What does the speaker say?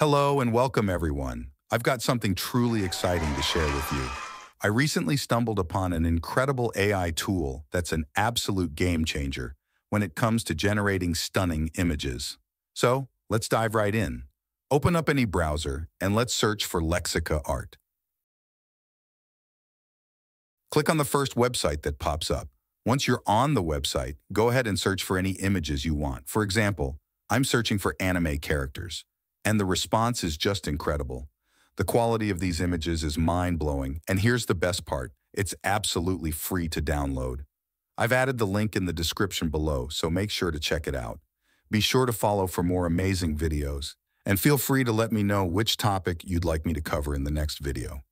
Hello and welcome everyone. I've got something truly exciting to share with you. I recently stumbled upon an incredible AI tool that's an absolute game changer when it comes to generating stunning images. So let's dive right in. Open up any browser and let's search for Lexica Art. Click on the first website that pops up. Once you're on the website, go ahead and search for any images you want. For example, I'm searching for anime characters. And the response is just incredible. The quality of these images is mind-blowing, and here's the best part. It's absolutely free to download. I've added the link in the description below, so make sure to check it out. Be sure to follow for more amazing videos, and feel free to let me know which topic you'd like me to cover in the next video.